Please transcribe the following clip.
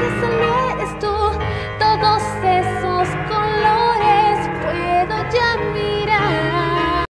is a